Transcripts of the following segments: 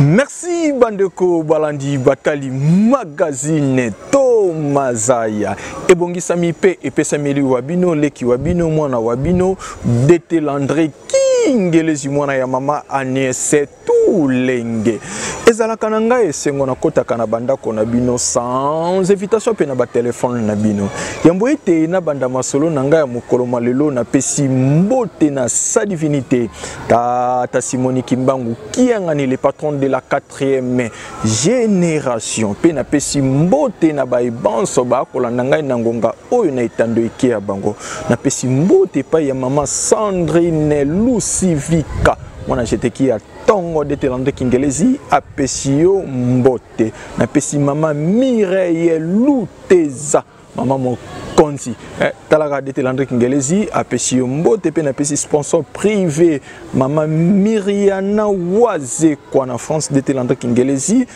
merci bandeko balandi batali magazine to mazaya ebongisami mpe epesameli wa bino leki wa bino mwana wa bino dete landri kingelezi mwana ya mama agnese tulenge ezalaka na ngai esengo nakotaka na bandako na bino sans invitation mpe na batelefone na bino yambo ete na banda masolo na ngai ya mokolo mwa lelo napesi mbote na sa divinité tata simoni kimbangu kiangani le patron de la 4e génération mpe napesi mbote na baye banso bakolanda ngai na ngonga oyo na etando eke ya bango napesi mbote epai ya mama sandrine lucivika mwana jeteki ya tongo de telando kingelezi apesi yo mbote napesi mama mireille luteza mama mokonzi eh, talaka de telando kingelezi apesi yo mbote mpe napesi sponsor privé mama miriana wazekwa na france de telando kingelezi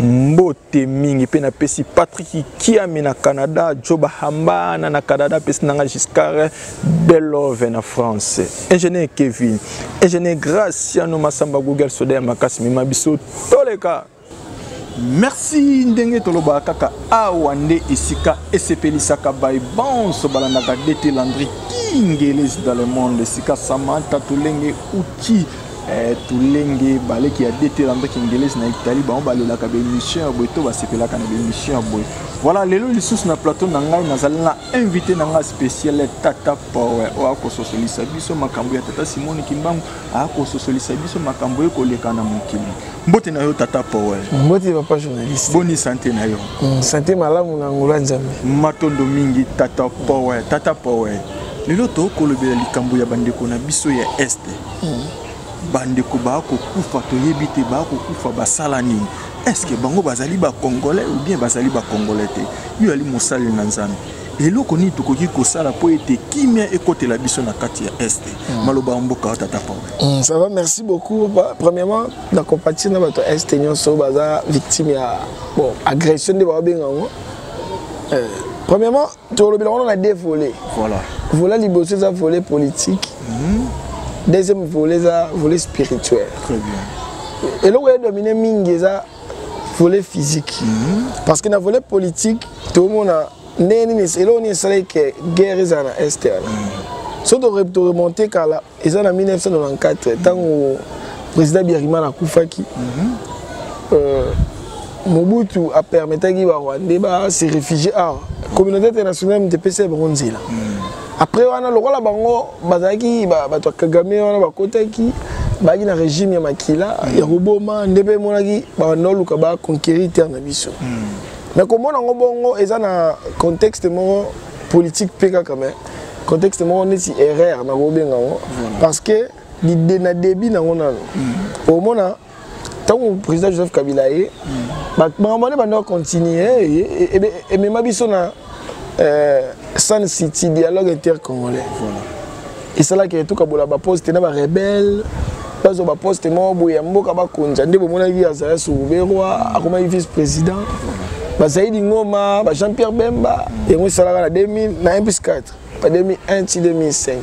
mbote mingi mpe napesi patrik kiami na canada joba hambana na canada apesi nanga giscard delove na france ingénieur kevin ingénieur graciano masamba google soda ya makasi mema biso toleka merci ndenge tolobaka kaka awa nde esika esepelisaka bai banso balandaka dete landri kingelesi dans le monde esika samanta tolenge uti Eh, tulenge baleki ya dt landa kingelesi na italie bango balelaka baémission ya boye to basepelaka na baémission ya boye voilà lelo lisusu na plateau na ngai nazali na invité na ngai spécial tata power oyo akososolisa biso makambo ya tata simoni kimbangu akososolisa biso makambo oyo koleka na mokili mbote na yo tata power mbote papa journaliste boni sante na yo mm, sante malamu na ngola nzambe matondo mingi tata power tata power lelo tokolobela likambo ya bandeko na biso ya este bandeko baya kokufa toyebi te baya kokufa basala nini estce bango bazali bacongolais ou bien bazali bacongolais te yo yali mosali na nzambe eloko nini tokoki kosala mpo ete kimia ekotela biso na kati ya este hmm. maloba ya mboka ya tata paul hmm, ça va merci beaucoup premièrement na compatir na bato ya este nyonso baza victime ya bon agression nde baobenga yango euh, premièrement tolobela wana na deux volet voilà volet liboso eza volet politique mm -hmm. deuxième volet eza volet spirituel très bien eloko ya domine mingi eza volet physique mm -hmm. parce que na volet politique tomona ndenge nini eloko nini esalaki ke guerre eza na est wana mm -hmm. so toremonte kala eza na 1994 ntango président biarimana akufaki mhm. euh, mobutu apermetaki barwandais base réfugie awa communauté internationale moto epesaki bango nzela mhm. après wana lokola bango bazalaki bato ya kagame wana bakotaki bayaki na régime ya makila mhm. ya koboma nde mpe emonaki babanda oluka baconquérir terre na biso mais komona yango bongo eza na contexte moko politique mpe kaka mais contexte moko neti erreur nakobenga yango parce que lide na début nango nano mm. omona ntango président joseph kabila ye mm. makambo wana ebanda continue eh, eh, eh, emema biso na sun city dialogue intercongolais esalaki etukabola baposte na barebelle bazo ba poste moko boye ya mboka bakonza nde bomonaki azala suruberwa akomaki vice président bazali lingoma ba jean pierre bemba yango esalaka na 2000 na 1 plus 4 ba 2001 ti 2005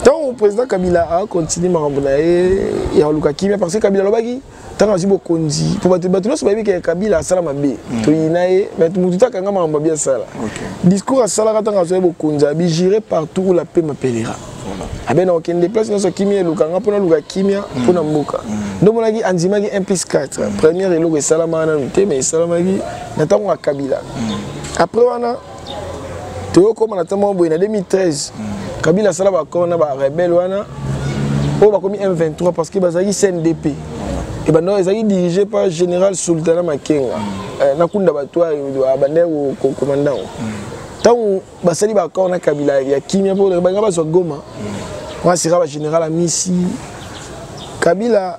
ntango président kabila acontinue makambo na ye ya koluka kimia parce que kabila alobaki ntango azwi bokonzi mpo bato bato nyonso bayebi ke kabila asala mabe mm. toyina ye bato motu te akanga makambo mabe asala discours asalaka ntango azwaki bokonzi abi gire partout où la paix m'appellera abe na okende place nyonso kimia elukanga mpo naluka kimia mm. mpo na mboka mm. nde omonaki andimaki 1 plus 4 première eloko esalamaka nanu te mais esalamaki na ntango ya kabila après wana toyokoma na ntango moko boye na 2013 kabila asala baaccord na barebele wana oyo bakomi m23 parce que bazalaki cndp ebanda ezalaki dirigé par général sultana makenga eh, na kunda bato abandaki kokoma ndango ntango basali baaccord na kabila ya kimia mpo balinga bazwa goma wana sika bagénéral amisi kabila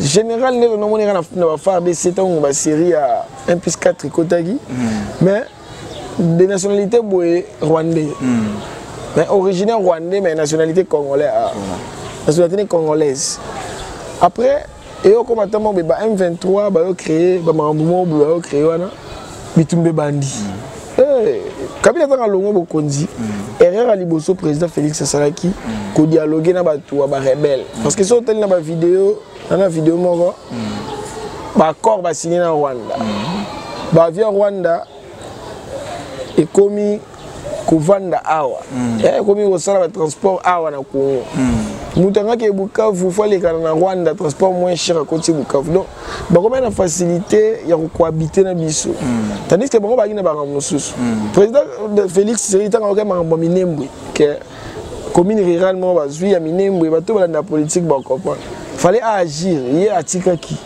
général nde tono moneka na ba fardc ntango ba série ya 1 plus 4 ekotaki hmm. mais de nationalité boye rwandais hmm. mais originaire rwandais mais nationalité congolais ah. nationalité congolaise après eyokoma ntango beba m23 bayo créé bamakambo moko bayo créé wana bitumba ebandi eh, kabila azanga longo bokonzi mm. erreur ya liboso président félix asalaki mm. kodialogue na bato ya barebele mm. parce que soki otali na bavideo nana video moko baaccord basigne na rwanda bavia rwanda ekomi kovanda awa mm. eh, ekomi kosala batransport awa na congo mm. moto angaki ye bukavu fo alekana na rwanda transport moins cher akoti bukavu donc bakomi na facilité ya kokohabite na biso mm. tandis ke bango baaki na bango mosusu président félix seri ntango akoki makambo ya minembwe ke commune rurale moko bazwi ya minembwe bato balanda politique bacomprendre fallait aagir ye atikaki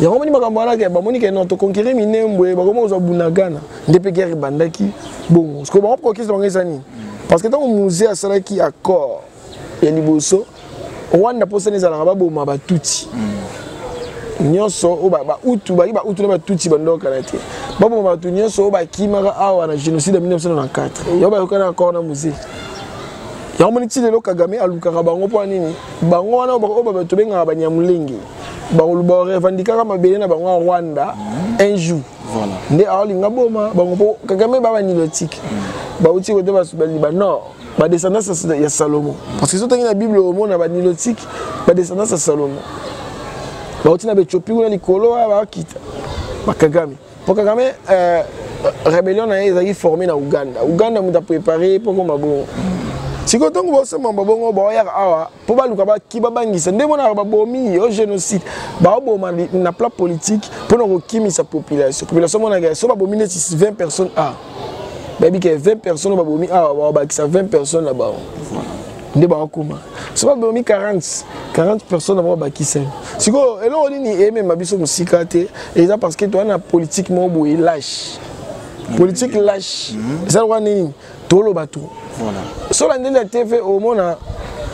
yango moni makambo wana ke bamoni ke non toconquiri minembwe bakomi kozwa bunagana nde mpe guerre ebandaki bongo siko bango prokese bango eza nini parce que ntango musée asalaki accord ya liboso rwanda mposana ezalaka baboma batuti mm. nyonso oyo bautu baki bautu na batuti bandokana te baboma bato nyonso oyo bakimaka awa na génocide ya 1994 yango bayokana accord na musée yango moni ti lelo kagame alukaka bango mpo nini bango wana oyo bato bengaka banyamulenge bakolubaka revandikaka mabele na bango ya rwanda mm. un jour voilà nde aolinga boma bango po kakame ba banilotike mm. bauti kote basuba non ba descendance ya salomo parce que sotangi na bible omona banilotike ba descendance ya salomo bauti na betiopi kuna likolo wa bakita bakagame po kakame euh, rébellion na ye ezalaki formé na uganda uganda moto aprépare ye po koma bongo sikoyo ntango bosomba bongo baoyaka awa mpo baluka baki babangisa nde monaka babomi yo génocide baoboma na plan politique mpo na kokimisa population population monaka so babomi neti 20 personnes a bayebi ke 20 personnes babomi awa babakisa 20 personnes na bango nde bakokoma so babomi 40 40 personnes na bango babakisa sikoyo eloko nini emema biso mosika te eza parce que toza na politique moko boye lâche politique lâche eza lokola nini toloba tu so olandeli ya tv omona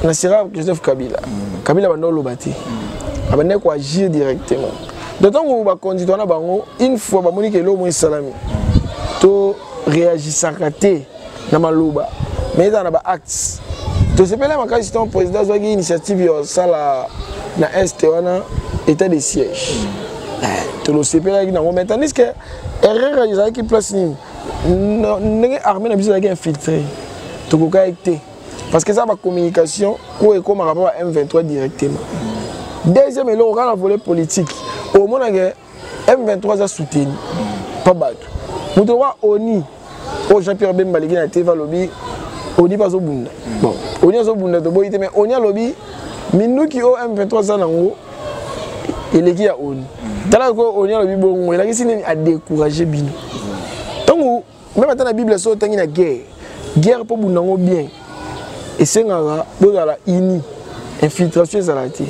na sera joseph kabila mm. kabila abanda oloba te mm. abandaki koagir directement de ntango bakonzi twana bango une fois bamoni ke eloko moko esalami to réagisaka te na maloba mais ezala na baactes tosepela makasi ntango président azwaki initiative ya kosala na est wana état de siège mm. eh, tolosepelaki nango mais tandis que erreur ezalaki place nini ndenge armée na biso ezalaki infiltré tokokaki te parce que eza bacommunication oyo ekomaka mpo ba m23 directement deuxième eloko kaka na volet politique omonake m23 aza soutenu mpa bato moto lokola oni oyo jean pierre bemba aleki na tv alobi oni bazobunda bon oni azobunda toboyi te mais oni alobi minduki oyo m23 aza nango eleki ya oni tala ko oni alobi bongo elakisi nini adécourage bino ntango meme ata na bible soki otangi na guerre guerre mpo bunda yango bien esengaka bozala uni infiltration ezala te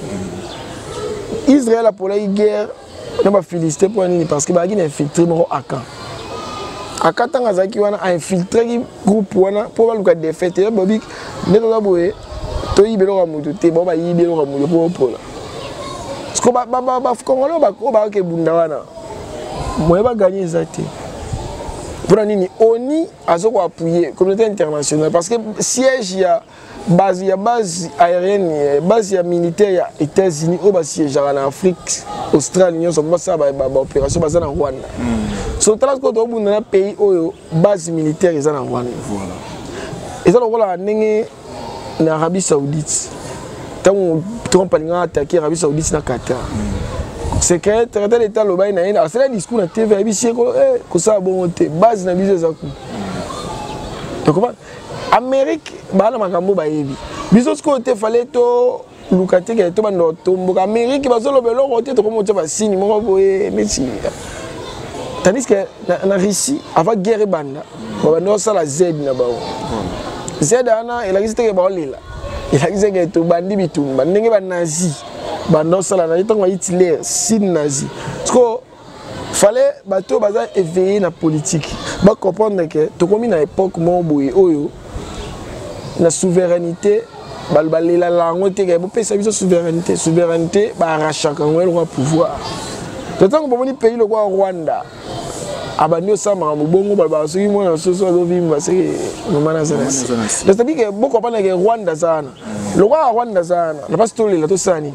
israel apolaki guerre na bafilistin mpo ya nini parce que bazalaki na infiltre moko akan akan ntango azalaki wana ainfiltraki groupe wana mpo baluka defete ya bobik nde toza boye toyiba eloko ya moto te bao bayibi eloko ya moto mpo opola siko bakongole oyo bayoka ebunda wana moye baganye eza te mpona nini oni aza koapuye communauté internationale parce que siège ya base ya base aérienne base ya militaire ya états-unis oyo basiégeaka na afrique australie nyonso basala baopération baza na rwanda mm. so tala sikoyo tobunda na pays oyo base militaire eza na rwanda voilà. eza lokola ndenge na arabie saoudite ntango trump alingaka atake arabie saoudite na qatar mm. secrétaire d'etat alobaki na ye asala discours na tv ayebisi ye eh, kosala bongo te base na biso eza ku tokoba amérique baa na makambo bayebi biso sikoyo te fale to luka te kende tobanda otomboka amerike bazoloba eloko te tokomotya basini moko boye neti tandis que na, na russie avant guerre ebanda babanda osala z na bango z wana elakisi teke baolela elakisi teke tobandi bitumba ndenge banazi banda osala na ye ntango ya hitler sine nazi sikoyo fallait bato oyo baza éveillé na politique bacomprendre ke tokomi na époque moko boye oyo na souveraineté balelala yango te ke bopesa biso souveraineté souveraineté baarachaka yango elokwa pouvoir to ntango bomoni pays lokwa rwanda abandi osala makambo bongo balobaka soki mwana soso azovimba seke mama naza na se cestadire ke bokopana ke rwanda aza wana lokola rwanda aza wana na mpasi tolela tosala nini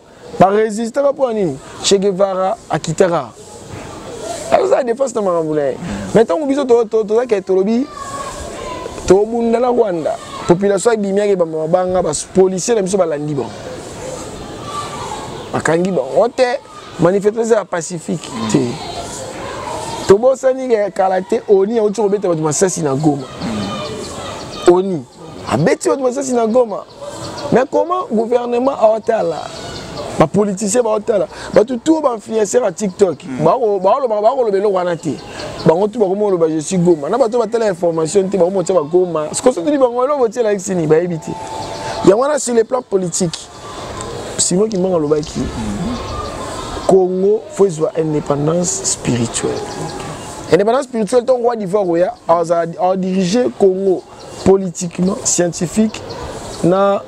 baresistaka mpo ya nini che guevara akitaka azosala defense na makambo na ye mai ntango biso tozaki tolobi tobunda na rwanda population ebimiaki bamba mabanga bapolicier na biso balandi bango bakangi bango te manifestation ya pacifique te tobosani kala te oni auti kobeta bato masasi na goma oni abeti bato masasi na goma mais comment gouvernement aotala bapoliticien baotala bato tu bainfluencer ya tiktok hmm. bakolobaka eloko wana te bango tu bakoma oloba je suis goma na bato batala information te bakoma otya bagoma sikosotuni bango eloko otyela exini bayebi te yango wana sur le plan politique simo kimbanga alobaki congo fo ezwa indépendance spirituelle indépendance spirituelle ntongo wa divoir oya adirige congo politiquement scientifique na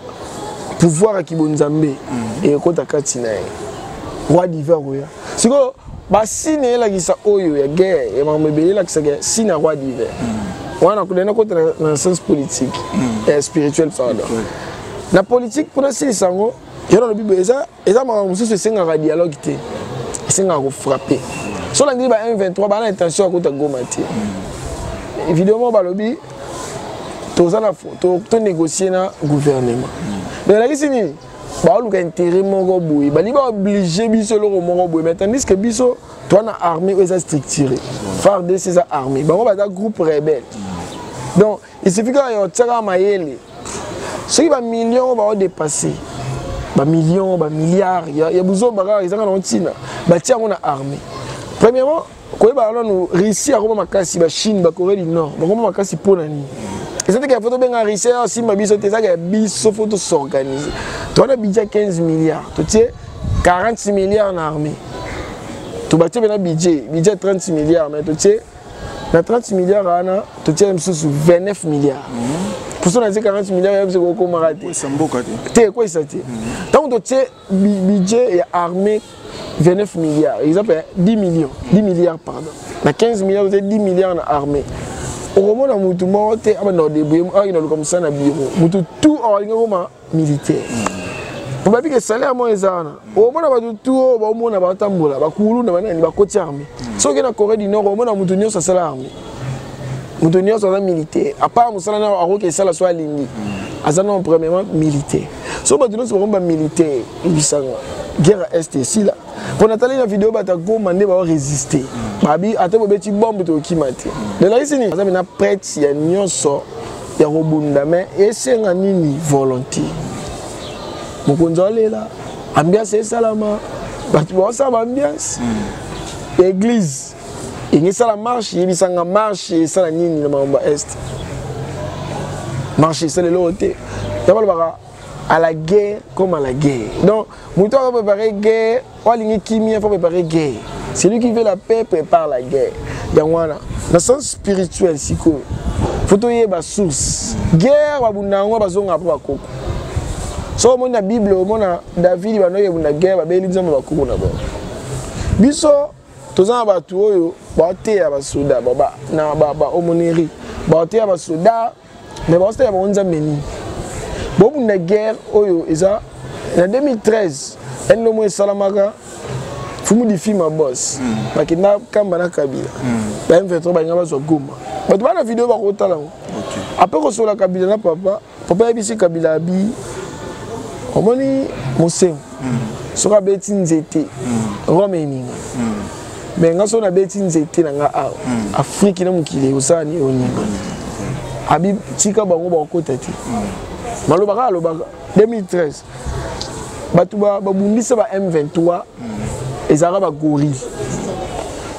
pouvoir ya kibonzambe mm. ekota kati na ye roi divin akoya sikoyo basine elakisa oyo ya guerre ya makambo ebele elakisaka sine ya roi divin mm. wana nakoda nakota na sens politique mm. eh, spirituel pardon na politique mpona silisa yango yona lobi eza eza makambo mosusu esengaka dialogue te esengaka kofrappe so olandeli ba 123 baa na intention ya kota goma te video moko balobi toza na tonégocie na gouvernement donc elakisi nini baoluka intérêt moko boye balingi baoblige biso eloko moko boye mais tandis que biso toa na armée oyo eza structuré fardc eza armée bango baza groupe rebelle donc il suffit kaka yo tiaka mayele soki ba millions oyo bao dépasser ba millions ba milliards ya, ya buzoba kaka ezanga na ntina batia yango na armée premièrement koyeba nanu russie akoma makasi bachine bacorée du nord bakoma makasi mpo na nini eza teke fo tobenga russie oyo asimba biso te ezaka ya biso fo tosorganise towana budget 15 milliards totie 40 milliards na armée tobatie mpena budget budget 30 milliards mais totie na 30 milliards wana totiaki mosusu 29 milliards mposo na tie 40 milliards yebisi kokomaka te te ekwesa te ntango totie budget ya armée 29 milliards exemple ya 10 millions 10 milliards pardon na 15 milliards totie 10 milliards na armée okomona motu moko te abanda kodebouye akenda luka mosala na biro motu tu akolinga koma militaire babi ke salaire moko eza wana omona bato tu oyo baomona batambola bakulu na banani bakoti arme soki na corée du nord omona moto nyonso asala arme moto nyonso aza militaire apart mosala na akoki esala so alingi aza nao premièrement militaire so bato nyonso bakomi bamilitaire ebisanga guerre ya est esila mpo natali na video bato ya goma nde bao résister babi ata bobeti bombe tokokima te lelakisi nini aza pena prete ya nyonso ya kobunda me esenga nini volonté mokonzi alela ambiance esalama bato baosala baambiance hmm. église enge esala marche yebisanga marche esala nini na makambo ya est marche esala eloko te ya balobaka à la guerre comme à la guerre donc moto akoprépare guerre oyo alingi kimia faut préparer guerre celui qui veut la paix prépare la guerre yango wana na sens spirituel sikoyo faut toyeba source guerre babunda yango bazonga mpo bakoko soki omoni na bible omona davidi bandoki ebunda guerre babeli nzambe bakoko na bango biso toza na bato oyo bateya basoda na baomoneri bateya basoda ba, ba, mais baosta ya bango nzambe nini bobunda guerre oyo eza na 2013 endo moko esalamaka fumu difima bos mm. bakenda kamba na kabila mm. ba m23 balinga bazwa goma bato bana video bakotala yango apres kosola kabila na papa papa ayebisi kabila abi omoni mosengo soki abeti nzete rome eninga me nga soki nabeti nzete na nga awa afriki na mokili ekosala ni oninga abi tika bango bakokota te maloba kaka alobaka 2013 bato babundisa ba m23 ezalaka bagorille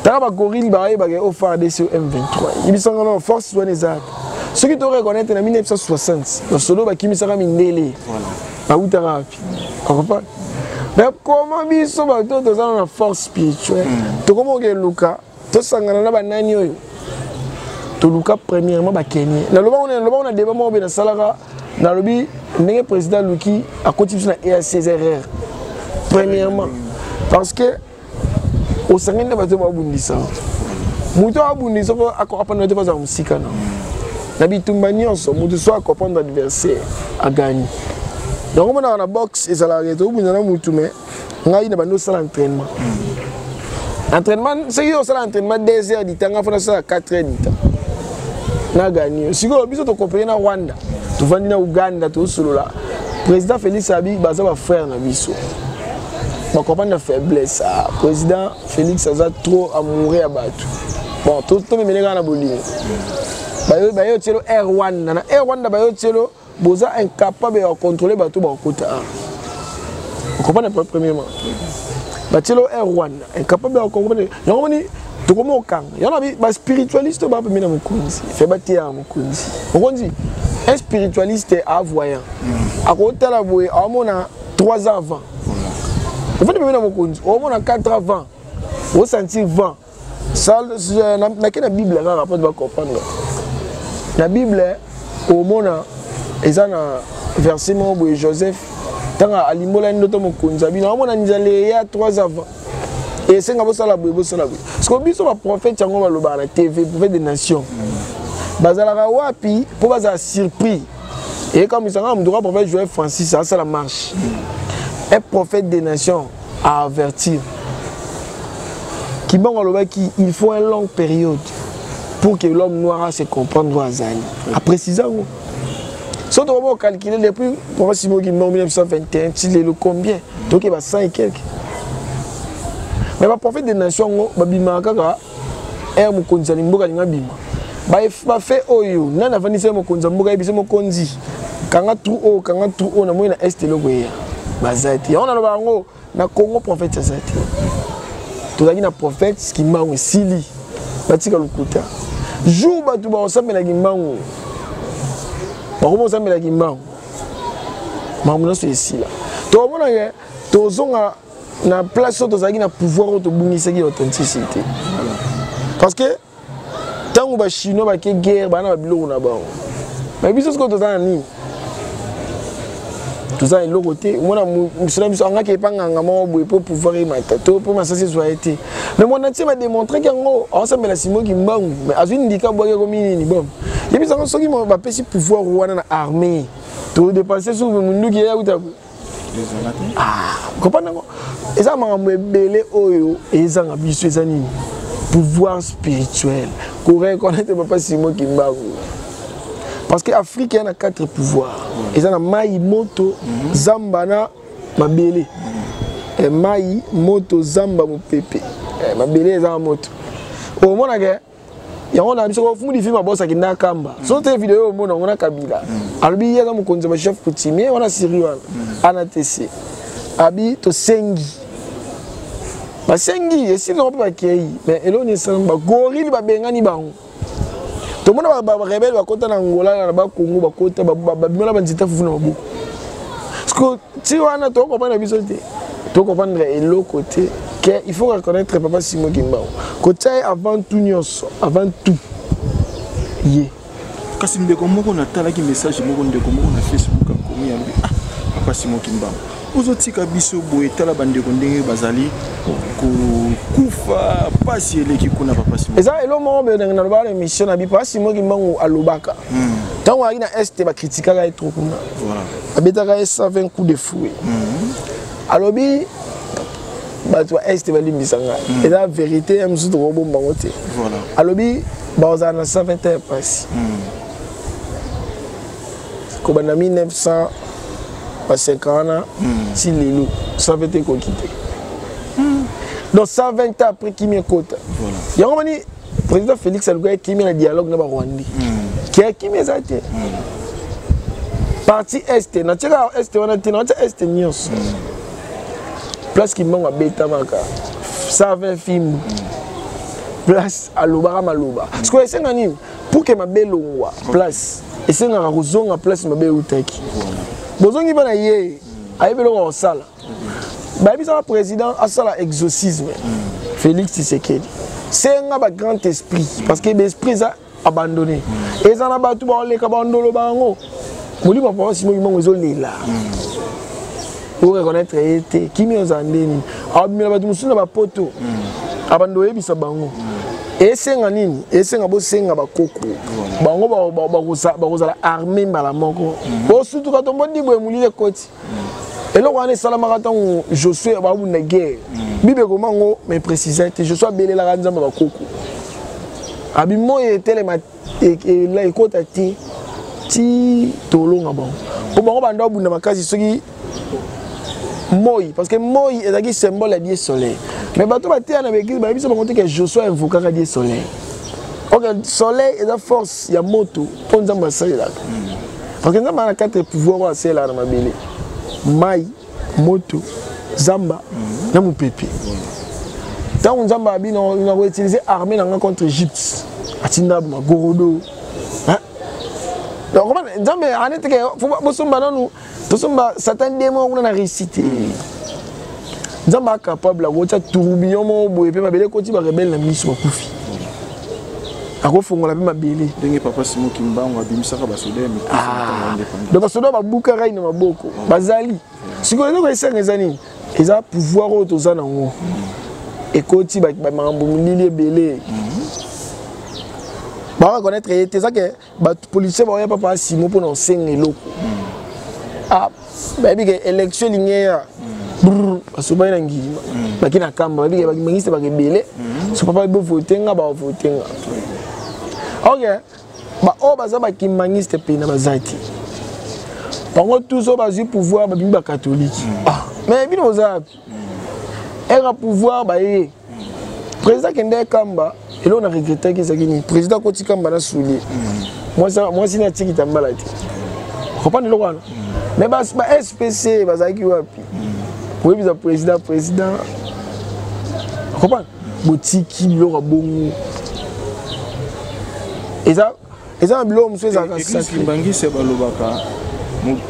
taka bagorille bayebaka o fardc o m23 yebisanga nao force wana ezalaka soki to reconnaître na 1960 basolo bakimisaka mindele awutaka wapi okopa me koma biso bato oyo tozala na force spirituelle hmm. tokomi okeluka tosangana na banani oyo toluka premièrement bakenie nalobako nalobako na deba moko be nasalaka nalobi ndenge président aluki akoti biso na eac eza erreur premièrement parce que osangani na bato babundisa moto abundisa mpo akoapana te bazala mosika na na bitumba nyonso moto so akoprendre adversaire agani yango monaka na boxe ezalaka ete obunda na motu mai ngai na bandi osala entraînement entraînement soki osala entraînement 2 heures du temps ngai fona osala 4 heures du temps na gagné sikoyo biso tokopeye na rwanda tovandi na uganda tosolola président félix abi baza bafrère na biso bakobanda faiblesse ah, président félix aza trop amoureux ya bato bon tomemele kaka na bolingo bayo tielo air rwanda na air rwanda bayo tielo boza incapable ya kocontrole bato bakokota awa okopana pa premièrement batielo air rwanda incapable ya kocontrole yango moni tokomi kokanga yango nabi baspiritualiste oyo bapemi na mokonzi fe bateya na mokonzi mokonzi un spiritualiste avoyant akotala boye aomona 3 ans avant ofandi pembe na mokonzi omona 4 ans vent osentir vent nake na bible kaka mpo bacomprendre na bible omona eza na verset moko boye joseph ntango alimbolani ndoto mokonzi ya bino omona nzala eya 3 avant esenga bosala boye bosala boye siko biso baprofete yango balobaka na tv prophète de nation bazalaka wapi mpo bazala surpris ekamwisa ngai motuka prophète joel francis asala marche un prophète des nations à avertir kibango alobaki il faut un longue période pour que l'homme noir a se comprendre oyo azali aprécise yango soki tokomi ocalcule depuis prophète simon kimbango 1921 ti lelo combien tokeba 100 et quelque mais baprophète des nations yango babimaka kaka ere mokonzi ya limboka alinga bima bafe oyo nani avandisi ye mokonzi ya mboka yebisa mokonzi kanga trou oyo kanga trou oyo namoni na este eloko eya baza te yango naloba yango na congo prophète aza te tozalaki na prophète kimbangu esili batika lokuta jour bato bakosambela kimbangu bakomi kosambela kimbangu makambo nyonso esila tokomona ke tozonga na place oyo tozalaki na pouvoir oyo tobungisaki authenticité parce que ntango bachinois bake guerre bana na babiloko na bango me biso sikoyo toza na nini toza na eloko te omona mosu na biso angaki epa nganga moko boye mpo pouvoir emata to mpo masasi ezwa ye te me mwana ntie bademontraki yango aosambela simo kimbangu me azwi ndika bwaki ekomi nini bom yebisa yango soki bapesi pouvoir wana na armée todepense suku munduki eya kuta comprendre yango eza makambo ebele oyo ezanga biso eza nini pouvoir spirituel koreconnaitre papa simo kimbangu parce que afrique eza na quatre pouvoir eza na mai moto zamba na mabele eh, mai moto zamba mopepe eh, mabele eza na moto omonaka yango na biso kofumu difi mabosa kende akamba mm. soki te video oyo omona yango na kabila mm. alobi ye aza mokonzi ya bachef coutumier wana siri wana mm. ana tese abi tosengi basengi esili nango mpe bakei me eloko nini esalami bagorili babengani bango tomona barebele bakota na angola na bakongo bakota babimela banzeta fufu na maboko ti wana tokokopa na biso te tokoprendre eloko te ke il faut reconnaître papa simo kimbango kotya ye avant tout nyonso avant tout ye yeah. kasi ndeko moko natalaki message moko ndeko moko na facebook akomi yambi ah, papa simo kimbango ozotika biso boye tala bandeko ndenge bazali kokufa mpasi eleki kuna papa simo eza elo moko boye nalobaka na émission na bi papa simo kimbango alobaka hmm. ntango ayaki na este bakritikaka ye trop kuna abetaka ye 120 coup de fouet mhm. alobi bato ya este balimbisa ngai mhm. eza verité ya mosusu tokobomba yango te alobi bakozala na 120 ya mpasi mhm. kobanda 1900 baseka wana ti lelo 120 ekoki te donc 120 après kimi ekota yango mani président félix aluki akimi na dialogue na barwandi hmm. ke akimi eza te hmm. parti est natyaka est wana te naotya est nyonso hmm. place kimbango abetamaka savin fimbu place alobaka maloba sikoyo esenga nini pour ke mabe elongwa place esengaka kozonga place mabe eutaki bozongi mpe na ye ayebi eloko akosala bayebisaka président asala exorcisme mm. félix tisekedi senga ba grand esprit parce que baesprit eza abandonné mm. eza na bato baoleka bandolo bango molimo ya papa simoki mongo ezolela mm. oreconnaitre ye te kimi oza ndeni abimela bato mosusu na bapoto abanda oyebisa bango esenga nini esenga bosenga bakoko bango bakozala arme mbala moko bosutuka tombondibwe molili ekoti eloko wana esalamaka ntango josue babunda guerre mm. bible ekoma yango mais précisa te josue abelelaka nzambe bakoko abimoyi etelema e, e, ekota te ti tolonga bango mpo bango banda babunda makasi soki moi parce que moi ezalaki symbole ya die soleil mais bato bateya na baeglise bayebisa bango te ke josue invokaka die soleil ok soleil eza force ya moto mpo nzambe asalelaka parce que nzambe ana kati ya pouvoir oyo asalelaka na mabele mai moto zamba na mopepe ntango nzambe abi nakoutilize armée na nga contre egypte atinda magorodo nzambe aneteke bosomba nanu tosomba satan de moko kuna na russie te nzambe acapable akotya tourbillon moko boye mpe mabele ekoti barebele na miso bakufi akofongola mpe mabele ndenge papa simo kimbangu abimisaka basoda ya ah. mikdo basoda babuka rai na maboko bazali sikoyo eloko esenga eza nini eza pouvoir oyo toza nango ekoti makambo milili ebele mhm. bareconnaître ye te eza ke bato politicien baoya papa asimo mpo na osenga eloko ah, bayebi ke élection elingi eya basobani na ngilima baki na kamba bayebi ke bakimangisa baka ebele so papa bovote nga bavote nga ok baoyo oh, baza bakimangiste mpena baza te bango tous oyo bazwi pouvoir babimi bakatolike ah, mais bino boza ere ya pouvoir baye président akendaki kamba eloko na regretaki ezalaki nini président akoti kamba na soulier mwasi na tikita mbala te kopana eloko wana mais ba spc bazalaki wapi koyebisa président président kopana botiki biloko ya bongo eza eza na biloko mosusu ezalaka sacrelimbangisi balobaka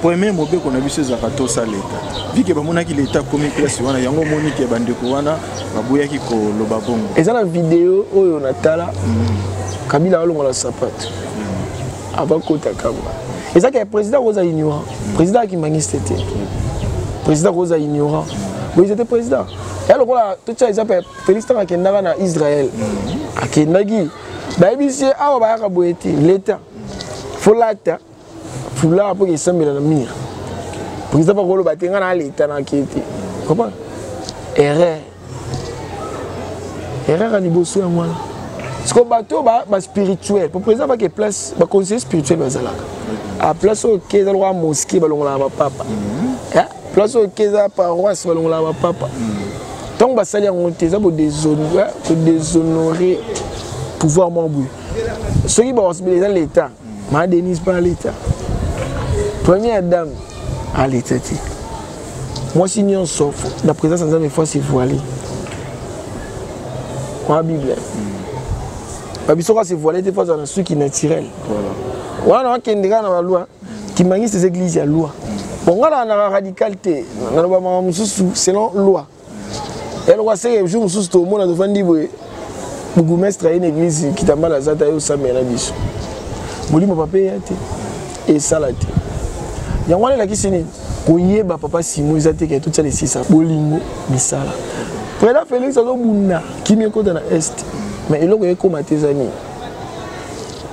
premier mobeko na biso ezalaka tosa leta vike bamonaki leta akomi place wana yango omoni ke bandeko wana baboyaki koloba bongo eza na video oyo natala mm. kabila alongola sapato mm. abakota kamba eza ke président akoza ignorant mm. président akimangiste te président akoza ignorant boye ete président ya lokola totya exemple felix ntango akendaka na israel akendaki bayebisi ye awa bayaka boye te leta folata fulaka mpo kesambela na mire mpokiza mpa koloba te ngai na leta na ke te comprendre erreur erreur ya liboso yango wana siko bato baspirituel mpo président bake place baconseiller spirituel bazalaka a place oyo ke eza lokola moske balongolaka bapapa mhm. eh? place oyo ke eza paroisse balongolaka bapapa ntango hmm. basali yango te eza kodeshonore pouvoir mwa boye soki baosbele eza l'état ma denise mpa l'état première dame a l'état te mwasi nyonso na présence ya nzambe fois evoile kwa bible hmm. babiso kasi evoile te fo azala na suki naturel wana akende kaka na balwa kimangiste eza église ya loi bon nga na radical te naloba makambo mosusu selon loi elokwa seke jour mosusu tomona tofandi boye bourgmestre aye na église kitambala aza ta ye osambela na biso molimo papa eya te esala te yango wana elakisi nini koyeba papa simo eza te ke totiala esisa bolingo misala preda félix azobunda kimi ekota na est mais eloko ekoma te eza nini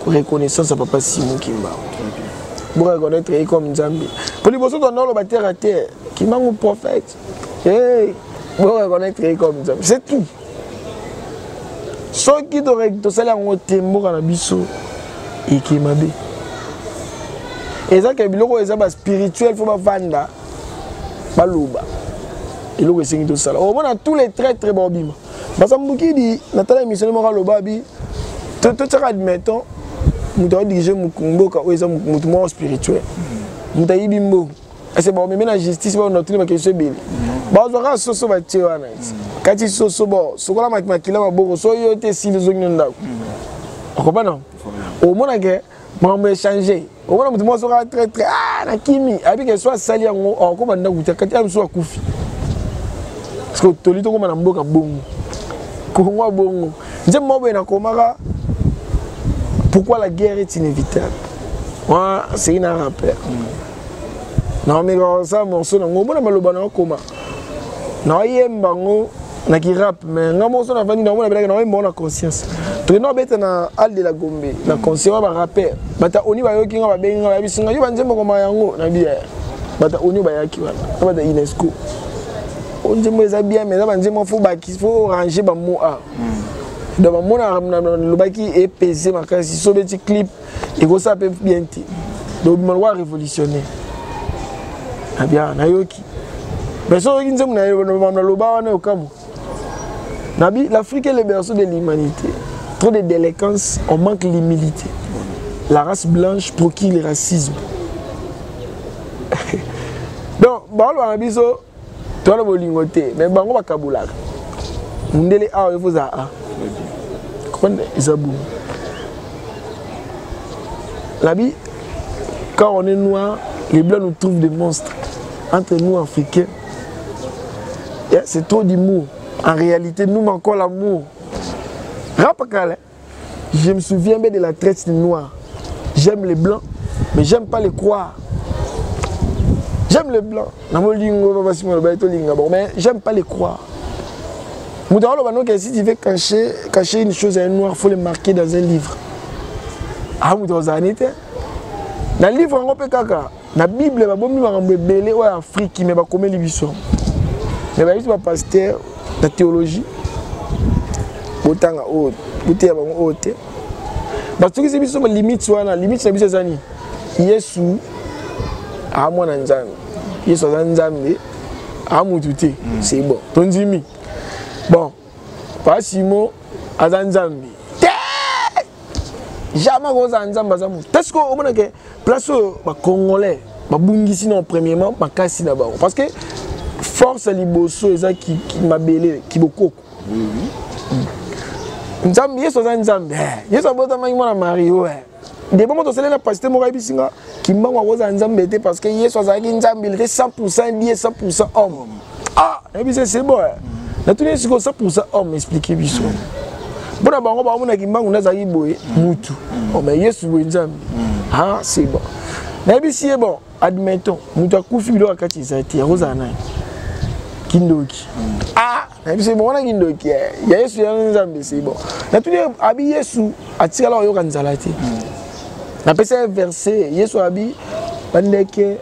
reconnaissance ya papa simo kimba bo reconnaître ye comme nzambe mpo liboso tona oloba terre à terre kimbangu prophète hey, bo reconnaître ye comme nzambe c'est tout soki tosali yango te mboka na biso eke mabe eza ke biloko oyo eza baspirituel fo bavanda baloba eloko esengi tosala omona tous les traitre baobima baza mbukidi natala emission moko aloba bi totyaka admettons moto aodirige mboka oyo eza moto moko spirituel moto ayibi mbongo ese baomeme na justice baona otuni bakestion ebele bazwa kaka soso batie wana kati soso bo sokola makila maboko so yo te esili ozongi no ndako okobana omonake makambo echange omona moto moko soka très très ah na kimi ayebi ke so asali yango akokoma ndako te kati ya mosusu akufi parce que toli tokoma na mboka bongo kongo ya bongo nzembo moko boye nakomaka pourquoi la guerre est inévitable wana seki na rappeur naomeka kosala morceau nango omona maloba na okoma naoyemba yango na kirap mais nga moko so navandi na omona belaki naoyemba yango na conscience toke naobeta na al de la gombe na conscience wa barapper bata oni bayoki nga babengi nga bayebisi nga yo banzembo koma yango na biya bata oni bayaki wana na bata unesco o nzembo eza bien mais eza banzembo fo baki fo orange bamo a donc bamonaka lobaki epese makasi so beti clip ekosala mpe bien te dobima lokola révolutionnaire abia nayoki mais soki oyoki nzembo na loba wana okamwa nabi l'afrique est le berceau de l'humanité trop de déléquence on manque l'humilité la race blanche procure le racisme donc baolobana biso toyana bolingo te me bango bakabolaka mundele awa efo ozala a comprendre eza boum labi quand on est noir les blancs nous trouvent des monstres entre nous africains yeah, c'est trop d'humour en réalité nous manquons l'amour rapa kala je me souviens bien de la traite noire j'aime les blancs mais j'aime pas les croire j'aime les blancs na bolingo babasi maloba ye tolinga bango mais j'aime pas les croire moto akoloba noki esi tu veux cacher, cacher une chose à un noir faut le marquer dans un livre ah moto ozala ni te na livre yango mpe kaka na bible babomi makambo ebele oyo ya afriki me bakomeli biso me bayebisi bapaster na théologie botanga oyo boteya bango oyo te basukisi biso balimite wana limite na biso eza nini yesu aa mwana nzambe yesu aza nzambe aa motu te c'est bon tondimi bon pa simo aza nzambe te jamais akozala nzambe aza moto te sikoyo omona ke place oyo bacongolais babungisi na premièrement makasi na bango parce que force ya liboso eza mabele kibokoko nzambe yesu aza nzambe eh, yesu abotamaki mwana mario eh. deba moto osaleli na pasite moko ayebisi nga kimbangu akozala nzambe te parce que yesu azalaki nzambe il était 100 pourcent die 100 pourcent homme ah nayebisi ese bo eh. natuni ye sikoyo 100 pourcent homme explike biso mpo na bango baomona kimbangu nde azalaki boye mutu ome oh, yesu boye nzambe ah c'est bon nayebisi ye bon admettons moto akufi biloko ya kati eza te akozala nani kindoki ah nayebi se mona kindoki eh. ya yesu ya nzambe se bon natuni abi yesu atikala koyoka nzala te hmm. napesi ye verse yesu abi bandeke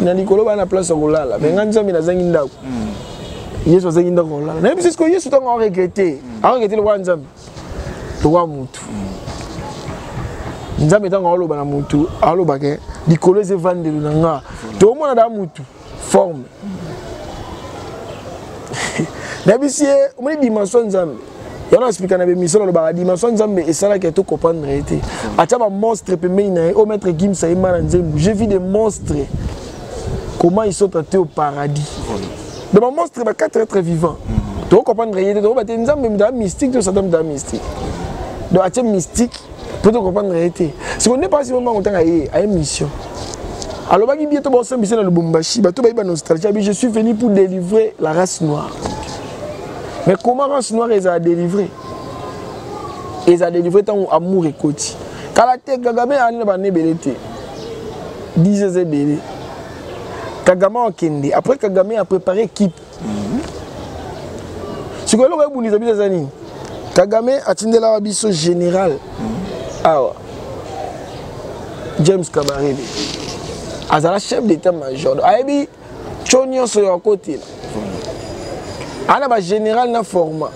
na likolo bana place ya kolala me ngai nzambe nazangi ndako hmm. yesu azangi ndako ya kolala nayebi se sikoyo yesu ntango aregrete hmm. aregrete lokola nzambe lokola motu nzambe ntango aoloba na motu aolobake likolo eza evandelo na nga tomona da motu forme nayebisi ye omoni dimension ya nzambe yango na explika na bemission nalobaka dimension ya nzambe esalaki to comprendre ye te atya bamonstre pembeni na ye o oh, maître gims ayemba na nzembo je vis des monstres comment ils sont entrés au paradis donc bamonstre bakati être vivant toko comprendre ye te tokoba te nzambe mda mystique to satan mda mystique donc atye mystique mpo tokoprendre ye te siko nde mpasi mama kotanga ye aye mission alobaki bie to baosambisa na lubumbashi bato bayi banostratie abi je suis venu pour délivrer la race noire mais comment race noire ezala délivrer ezala délivrer ntango amour ekoti kala te kagame ayani na bana ebele te disez ebele kagame akende après kagame a préparé équipe sikoyo eloko ebundisa biso eza nini kagame atindelaka biso général awa james kabarebe azala chef d'état major ayebi tso nyonso ya kotela ana bagénéral na format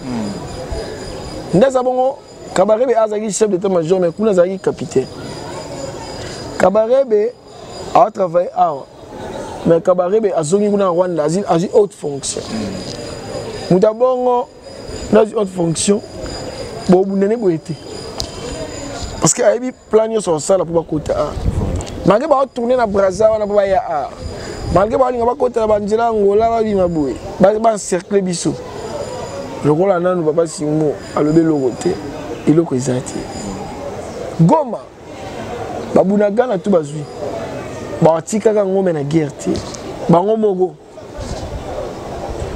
nde aza bongo kabarebe azalaki chef d'état major mais kuna azalaki capitaine kabarebe a travaillé awa mais kabarebe azongi kuna na rwanda azwi haute fonction moto ya bongo nazwi haute fonction bobundane boye te parce que ayebi plan nyonso asala mpo bakota a malgré baotourne na braza wana mpo baya a malgré baolinga bakota na banzela ya ngola babima boye baencercle biso lokola nanu papa simo alobi eloko te eloko eza te goma babunagana tu bazwi batikaka ngombe na guerre te bango moko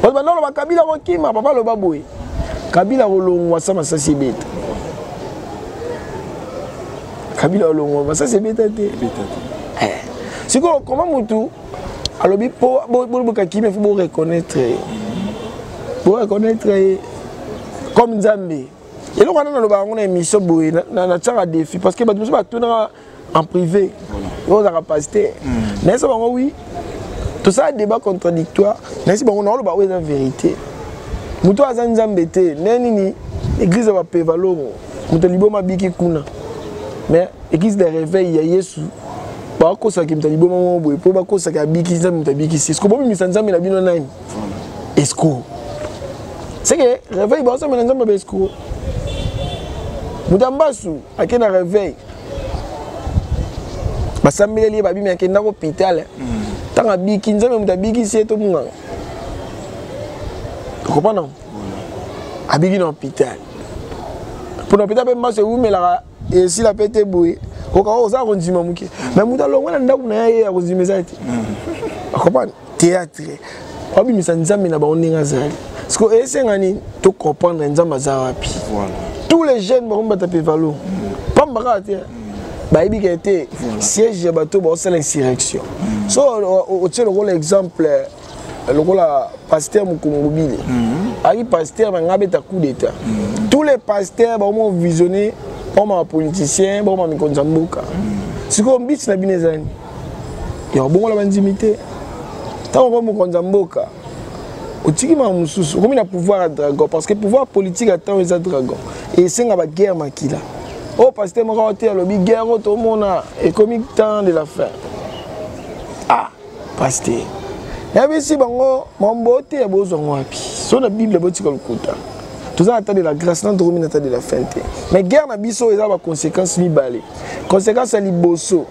banda oloba kabila kokima papa aloba boye kabila kolongwa sa masasi ebeta kabila kolongwa masasi ebeta te eh. sikoyo koma motu alobi mpo boloboka kimia fo boreconnaitre ye boreconnaitre ye comme nzambe eloko wana naloba yango na émission boye natiaka défi parce que bato mosusu batunaka en privé oyo ozalaka pasteur hmm. nayesa bango wi tosala débat contradictoire nayesi bango naoloba oyo eza vérité moto aza nzambe te nde nini église ya bapeva longo moto liboma abiki kuna mais église de réveil ya yesu bakosaki moto liboma moko boye mpo bakosaki abiki nzambe moto abikisi sikoyo bomimisa nzambe na bino nani escro seke réveil baosambela nzambe ba escro moto ya mbasu ake na réveil basambeleli ye babimi ake ndako hôpital ntango mm. abiki nzambe moto abikisi ye to monganga okopana abiki na hôpital mpo na hôpital mpe mbasu ewumelaka esila mpe te boye oka oza kondima moke me moto alongwe na ndako na ye ye ya kondima eza te mm. okopana théâtre babimisa nzambe na bango ndenge azali siko esenga nini tocomprendre nzambe aza wapi tous les jeunes bakombata mpe valo pamba kaka te bayebi ke te siège ya bato baosala insurrection so otie lokola exemple lokola pasteur mokongo mobile mhm. ayaki pasteur na ngai abeta coup d'état mhm. tous les pasteurs bakomo visionne bakoma bapoliticien bakoma mikonzi ya mboka mhm. sikoyo mbisi na bino ezali yango bongola bandimi te ntango okomi mokonzi ya mboka otiki maka mosusu okomi na pouvoir ya dragon parce que pouvoir politique ya ntango eza dragon esenga baguerre makila oyo oh, paster moko aote alobi guerre oyo tomona ekomi temps de la fin ah paster yabisi bango mambo oteya bozwa ngo wapi so na bible botika lokuta toza na temps de la grâce nano tokomi na temps de la fin te mais guerre na biso eza baconséquence mibale conséquence ya liboso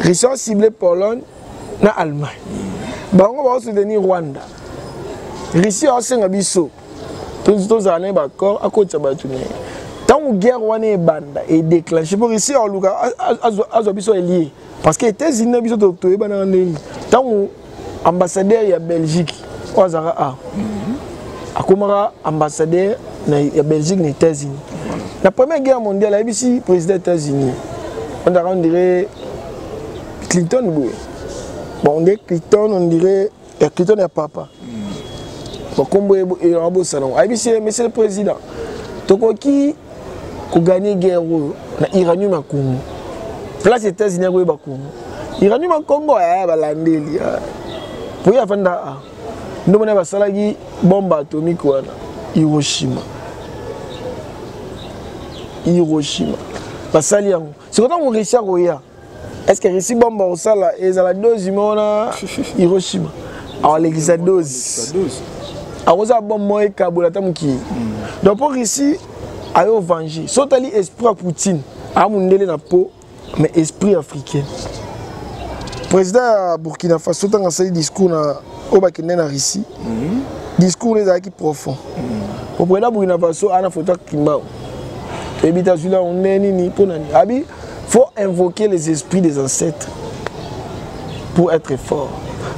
Russie cible Pologne na Allemagne. Bango ba soutenir Rwanda. Russie a senga biso. Tous tous en un accord à côté ba tout né. Tant que guerre wana e banda et déclenché pour Russie a luka azo biso lié parce que États-Unis biso to to e bana ndenge. Tant que ambassadeur ya belgique oyo azalaka awa akomaka ambassadeur ya belgique na états-unis na première guerre mondiale ayebisi président états-unis ondaka on dirait clinton boye bon onde clinton on dirait ya clinton ya papa bakombo elanga bosana yango ayebisi ye monsieur le président tokoki ko gagner guerre oyo na uranium ya Congo place États-Unis akoyeba Congo uranium ya Congo aya eh, balandeli eh. po ye afanda a ah. ndombo na basalaki bombe atomique wana Hiroshima Hiroshima basali yango sikoyo ntango Russie akoya est ce que risi bomba osala ezala dose mo wana hiroshima awalekisa dose akozala bombe moko ekabola ata mokili donc mpo risi ayo venge so otali esprit ya poutine aa mondele na po mais esprit africain président ya burkina faso ntango asali discours na oyo bakende na russie mhm. discours ezalaki profond mhm. po président burkina faso ana foto ya kimbangu ebi tazwila onde nini mpo nani abi faut invoquer les esprits des ancêtres pour être fort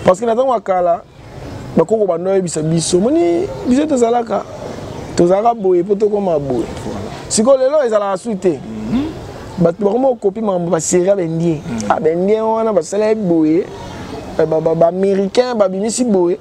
parce que na ntango ya kala bakoko banda oyebisa biso moni biso tozalaka tozalaka boye mpo tokoma boye sikoyo lelo ezalaka su te mhm. bato bakoma kokopi makambo baserie ya bendien mhm. abendien ah, wana basala ye boye eh, baaméricain babimisi boye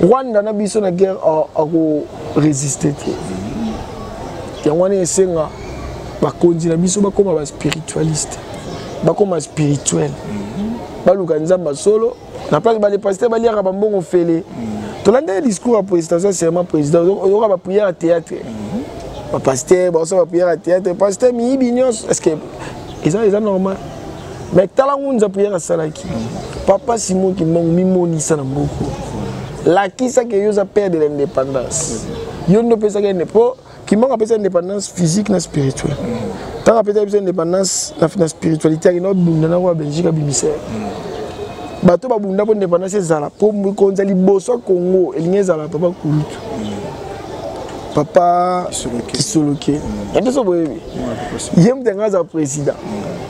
rwanda na biso na guerre akoresiste te yango wana esenga bakonzi na biso bakóma baspiritualiste bakóma spirituel baluka nzambe ya solo na place balepasite baliaka bambongo fele tolandaki discours ya prestation serment président oyoka baprière ya théâtre bapasteur baosala baprière ya théâtre pasteur miyibi nyonso est ce que eza eza normal me tala ngunza priere asalaki papa simon kimbangu mimonisa na mboka lakisaki yo oza père de l'indépendance yo nde opesaki ende mpo kimbangu apesa indépendance physique na spirituel ntango apesaki biso indépendance na spiritualité akenda obunda nango ya belgique abimisa bato babunda mpo indépendance ezala mpo mokonzi ya liboso ya congo elingi ezala papa kulutu papa kisoloke ya biso boyebi ye moto yanga aza président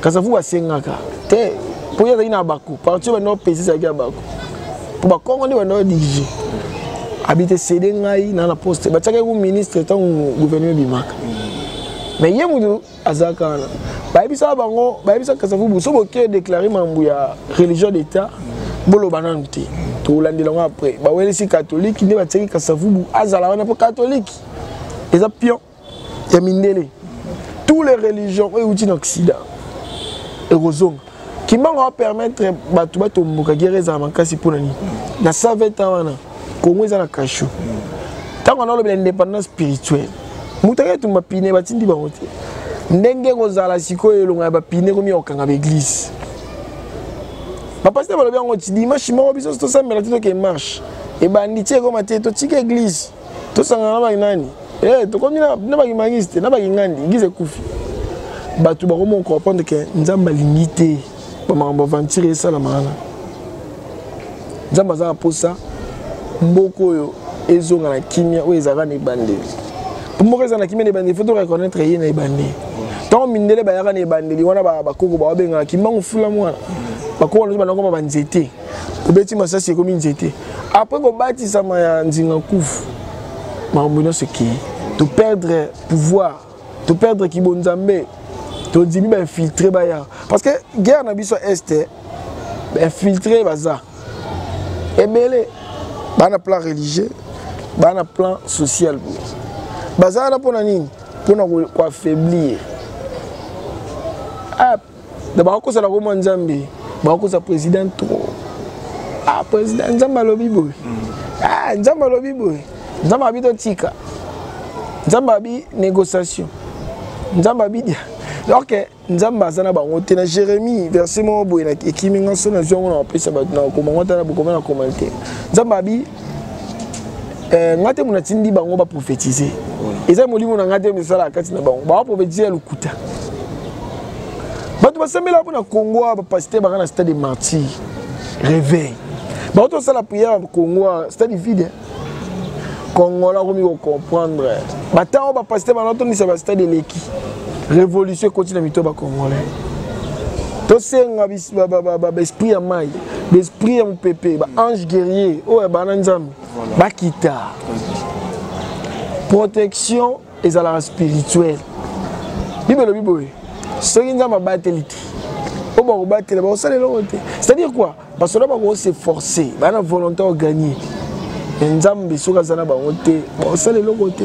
kasavubu asengaka te mpo ye azalaki na bako parti oyo bandao pesi ezalaki ya bako mpo bakongo nde bandao dirige abi te sede ngai na na poste batiaka yango ministre ntango gouvernement ebimaka mais ye moto aza kana bayebisa bango bayebisa kasavubu so boke déclare mambo ya religion d'état boloba nanu te tolandela yango après bawelisi katolike nde batiaki kasavubu azala wana mpo katolike eza pion ya mindele tous les religions oyo euti na occida ekozonga kimbangu apermettre bato batomboka guerre ezala makasi mpo na nini na 120 ans wana congo eza na kashu ntango wana olobela indépendance spirituelle moto ake etumba pine batindi bango te ndenge ekozala sikoyo elonga ya bapine ekomi ya kokanga baeglise bapasite balobi yango dimashi moko biso tosambela te toke marche ebandi ti ekoma te totika eglise tosangana na bakinani eh, tokomi na bakimangisi te na bakingandi ngizi ekufi bato bakomi okomprendre ke nzambe alingi te bamakambo aventure esalama wana nzambe aza na mposa mboka oyo ezonga na kimia oyo ezalaka na ebandeli mpo mboka ezala na kimia na ebandeli fo to reconnaître ye na ebandeli ntango mindele bayaka na ebandeli wana bakoko bawabengaka kimbangu fula mwana bakoko wana banakoma banzete obeti masasi ekomi nzete après kobatisama ya nzinga nkufu makambo nyonso ekei to perdre pouvoir to perdre kibonzambe tondimi bainfiltre baya parce que guerre na biso ya este bainfiltre baza ebele baa na plan religieux baa na plan social baza wana mpo na nini mpo na koaffaiblir na bakokosala komwa nzambe bakokosa président trop ah président nzambe alobi boye ah nzambe alobi boye nzambe abi totika nzambe abi négociation nzambe abi dia donc nzambe aza na bango te na jérémie verset moko boye ekimi nga so nazwi yango na kopesa bato na kokoma ngo ata na bokoma na commentaire nzambe abi eh, nga te mona tindi bango baprofetize eza molimo na nga te misalaka kati na bango baprofetize ya lokuta bato basambelaka mpo na congo awa bapaster banga na stade de martyr réveil bato tosala priere ya congo awa stade vide kongola akomi kocomprendre batango bapaster bana batondisa bastade eleki révolution ekoti na mito bakongolais tosenga baesprit ya mai baesprit ya mopepe baange guerrier oyo ya bana nzambe bakita protection ezalaka spirituelle bible elobi boye soki nzambe abateli te oyo bakobatela bakosala eloko te c'est-à-dire quoi basoda bakoki se forcer baa na volonté ya gagne nzambe soki aza na bango te bakosala eloko te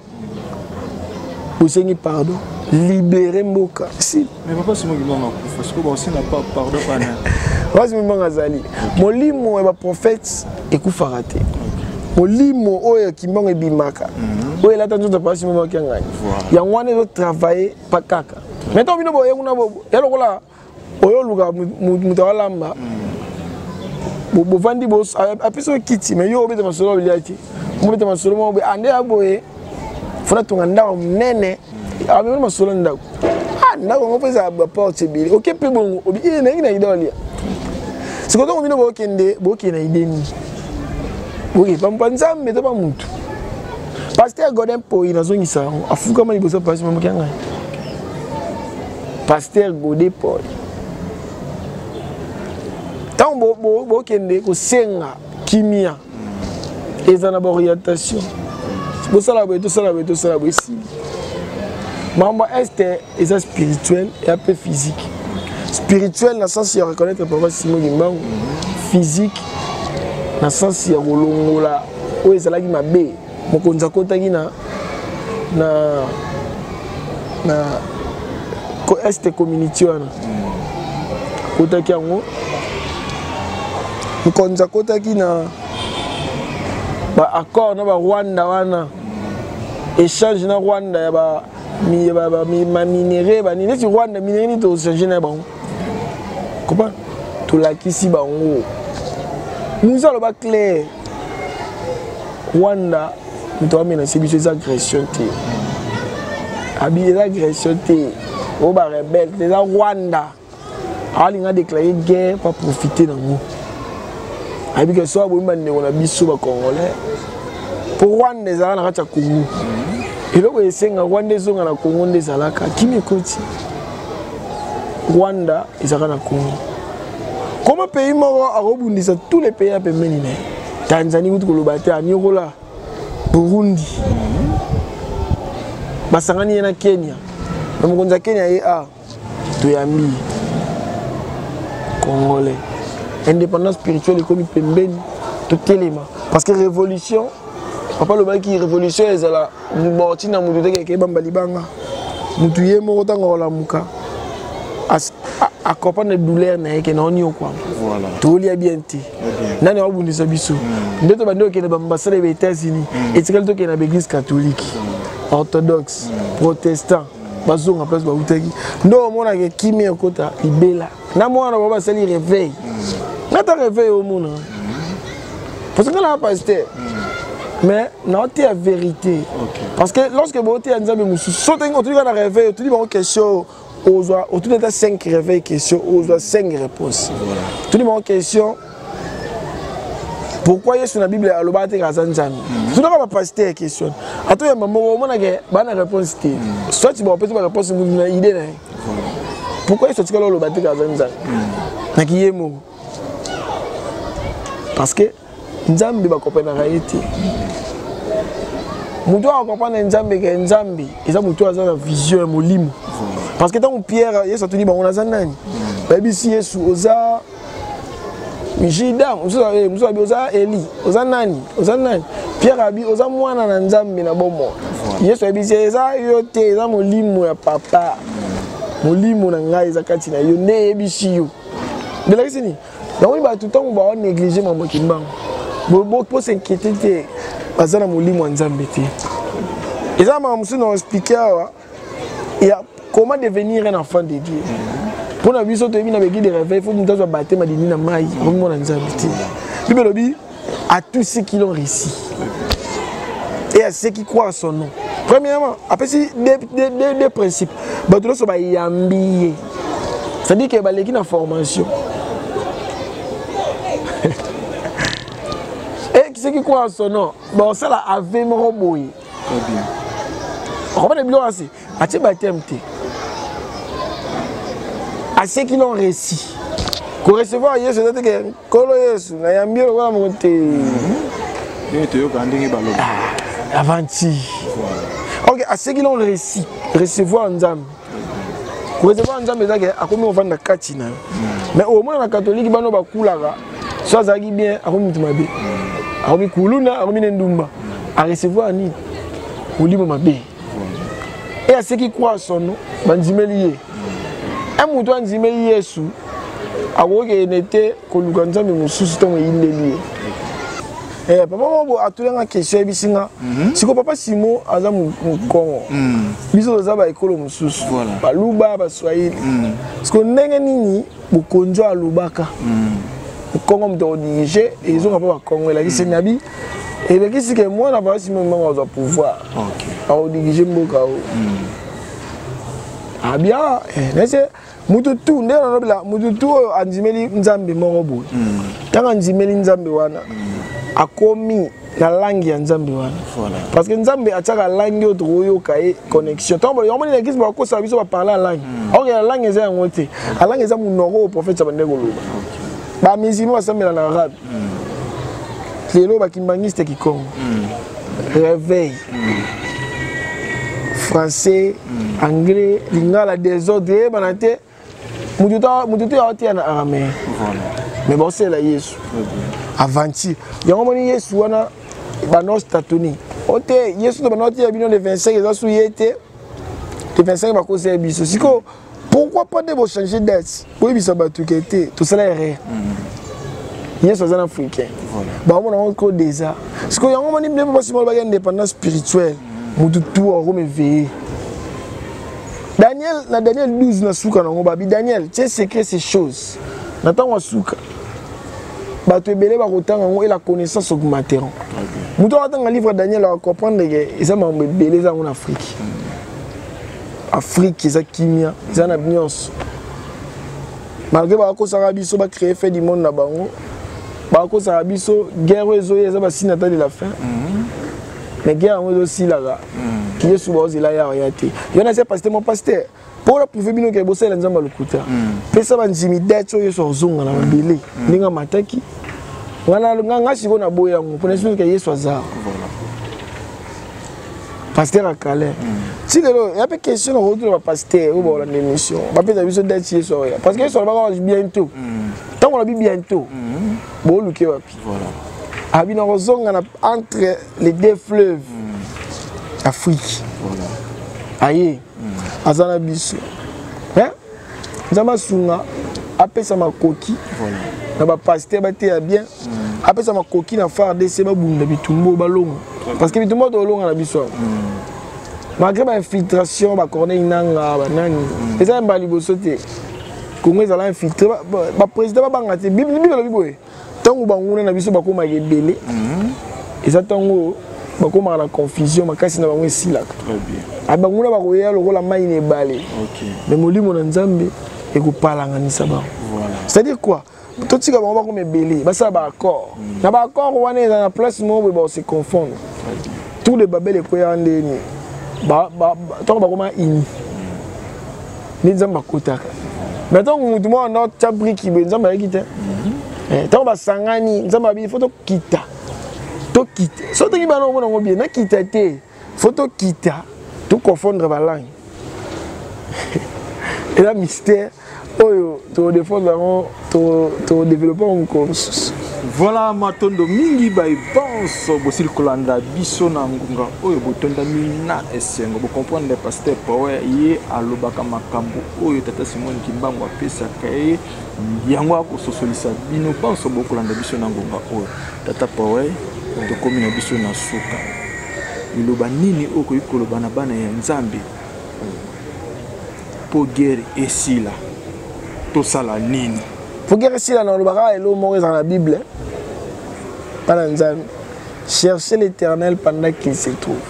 osengi pardon libere mboka si basi mibanga azali molimo ya baprofete ekufaka te molimo oyo ya kimbango ebimaka mhm. oyo elata nzoto pasi mibaki ya ngai yango wana ezotravaille pa kaka maintenant bino boye kuna ya lokola oyo luka moto akalamba mm. bovandi apesa okiti mai yo obeta masolo olia te mobeta masolo moko boye ande ya boye fona tonga ndako monene amemeli ah, masolo ndako ah, ndako yango mpe ezala baporte ebele oke mpe bongo obi eh, nalingi na ida olia sikoyo ntongo bino bokende bokende na ide nini boye pampa nzambe to bamutu paster godin poi nazongisa yango afukama liboso pasi mamoki ya ngai pasteur gode paul ntango bokende kosenga kimia eza na baorientation bosala boye tosala boye tosala boye esili mambo ya este eza spirituel ya mpe physique spirituel na sens ya reconnaître papa simo limbangu physique na sens ya kolongola oyo ezalaki mabe mokonzi akotaki na na na este community wana akotaki yango mokonzi akotaki na baaccord na barwanda wana échange na rwanda ya ba maminere banini neti rwanda minere nini tochange na bango kopa tolakisi bango muzi aloba claire rwanda moto amenase biso eza agression te abi eza agression te oyo barebele te eza rwanda alinga déclare guerre pa profite nango ayebi ke so abomi bandeko na biso bacongolais mpo rwanda ezalaka na kati ya congo eloko esenga rwanda ezonga na congo nde ezalaka kimi ekoti rwanda ezalaka na congo koma pays moko akobundisa tous les pays ya pembeni na ye tanzanie kutu koloba te aniokola burundi basangani ye na kenya na mokonzi ya kenya ye a ah, toyambi congolais indépendance spirituelle ekomi pembeni totelema parce que révolution papa alobaki révolution ezala bon ntina moto te keke ebamba libanga moto ye moko ntango akolamuka acomprendre douleur na ye ke na oni okwama tolia bien te nani akobundisa biso hmm. nde tobandi kokende bambasada ya baétats-unis hmm. etikali tokende na baeglise catholique hmm. orthodoxe protestant bazonga place bautaki nde omonaka kimia ekota libela na mwana bango basali réveil nga ta réveil omona parce nga na pasteur mais naoteya vérité parce que lorsque booteya nzambe mosusu so ndenge otuni kaka na réveil otuni bango question ozwa otuni ata 5 réveil question ozwa 5 réponse otuni bango question pourquoi yesu na bible alobaka te aza nzambe tunaka bapasite ya question atoyamba moko omonake bana réponse te soit baopesi baréponse mutu na idée na ye pourquoi yesu atikala oloba te kaka azali nzambe na kiye moko parce que nzambe bakopenaka ye te moto oyo akompana nzambe ke nzambe eza moto oyo aza na vision ya molimo parce que ntango pierre yesu atuni bango naza nani bayebisi yesu oza juda mosusu abi eh, oza eli oza nani oza nani pierre abi oza mwana na nzambe na bomoi yesu ayebisi eza yo te eza molimo ya papa molimo na ngai eza kati na yo nde eyebisi yo belakisi nini namoni bato ntango bawa néglige mambo kimbango bosenkiete te baza na molimo ya nzambe te eza makambo mosusu na explike awa ya comment devenir un enfant de dieu mpo na biso toyebi na beki de réveil fo moto azwa batema dini na mai omimona nzambe te bible elobi à tous ceux qui l'ont réussi et à ceux qui croient en son nom premièrement apesi de principe bato nyonso bayambi ye c'est-à-dire ke baleki na formation et ceux qui croient en son nom basala ave moko boye okomona biloko yansi atie bateme te aseki non resi korecevoir yesu eza teke nkolo yesu nayambi yo lokola moko te ndenge toyoka ndenge baloba ah, aventure ok aseki non resi recevoir nzambe recevoir nzambe eza ke akomi ovanda kati na yo mais omona na katolike bana oyo bakulaka so azalaki bien akomi moto mabe akomi kuluna akomi ne ndumba arecevoir nini molimo mabe e aseki kwa sono bandimeli ye e moto andimeli yesu akoki kende te koluka nzambe mosusu ntango eyindeli ye Eh, papa moko atuli nga question yebisi nga mhm. siko papa simo aza mokongo mhm. biso toza baekolo mosusu baluba baswahili mhm. siko ndenge nini bokonzi oyo alobaka mokongo moto akodirige ezonga mpo bakongo elakisi nabi elekisi ke mwana papa simo mbango azwa pouvoir akodirige mboka oyo abia ah eh, nese moto tu ndenge nanobela moto tu oyo andimeli nzambe moko boye hmm. ntango andimeli nzambe wana akomi na langi ya nzambe wana parce que nzambe atiaka langi oyo tokoyoka ye connexion ntango yamoni na eglise bakosala biso baparle alangi hmm. aoke alangi eza yango te alangi eza monoko oyo prophète abandaki koloba bamisilima basambela na arabe lelo bakimbanguiste kikongo réveil français anglais lingala desordre eyebana te moto te aoteya na araméen mais baosalela yesu aventure yango moni yesu wana banos tatoni ote yesu to bana oteya bino le 25 eza su ye te le 25 bakosa ye biso sikoyo pourquoi pas nde bochange date boyebisa bato ke te tosala erreur mm. yesu aza na africain baomona yango ko deza sikoyo yango moni bino mpe basi balobaki indépendance spirituelle motu mm. tu akomeveille daniel na daniel 12 na suka na yango babi daniel tie secret ces choses na ntango ya suka bato ebele bakotanga yango et la connaissance augmenteront moto akatanga livre ya daniel akokomprendre ke eza makambo ebele eza yango na afrike mm. afrique eza kimia eza na nyonso malgré bakosaka biso bacree fait du monde na bango bakosaka biso guerre oyo ezoya eza basini ata de la fin mhm. mais guerre yango ezosilaka mhm. yesu baozela yawa ya te yo na se paster mo paster mpo na prouve bino ke bosalela nzambe lokuta mhm. pesa bandimi date oyo yesu azonga na mabele ndenge amataki nga sikoyo naboya yango mpo na yesu ke yesu aza pasteur ya kale ti lelo ya mpe question na kokotuna bapasteur oyo bakolanda émission bapesa biso date yesu aoya parce que yesu alobaka bientôt ntango olobi bientôt booluke wapi abi na kozonga na entre les deux fleuves afrique aye aza na biso eh? nzambe asunga apesa makoki na bapaster bateya bien mm. apesa makoki na fardc babunda bitumba balonga parce que bitumba tolonga na biso mm. malgré bainfiltration bacorneille nanga banani mm. eza yamba liboso te kongo ezala infiltre baprésident babanga te bible elobi boye ntango banguna na biso bakomaka ebele mhm. eza ntango oyo bakomaka na confusion makasi na bango esilaka ah, banguna bakoyeya lokola mai na ebale me molimo na nzambe ekopalanganisa bango c'est-à-dire quoi totika bango bakoma ebele basala baaccord mhm. na baaccord wana eza na place moko boye bakose confondre tour de babel ekweya ndeni ntango bakoma ini nde nzambe akotaka me ntango motu moko anda tya briki boye nzambe ayaki te ntango eh, basangani nzambe abi fo tokita tokita so toki bana omona yango bie nakita te fo tokita toconfondre balangue eza mystère oyo todefendre yango to developa yango mokolo mosusu voilà matondo mingi baye banso bosili kolanda biso na ngonga oyo botondami na esengo bocomprendre paster power ye alobaka makambo oyo tata simone kimbangu apesaka ye yango akososolisa bino banso bokolanda biso na ngonga oyo tata power tokomi na biso na suka liloba nini okoki koloba na bana ya nzambe Po guerre esila tosala nini? Po guerre esila na loba kaka elo moko ezala na Bible. Bana Nzambe, cherchez l'Éternel pendant qu'il se trouve.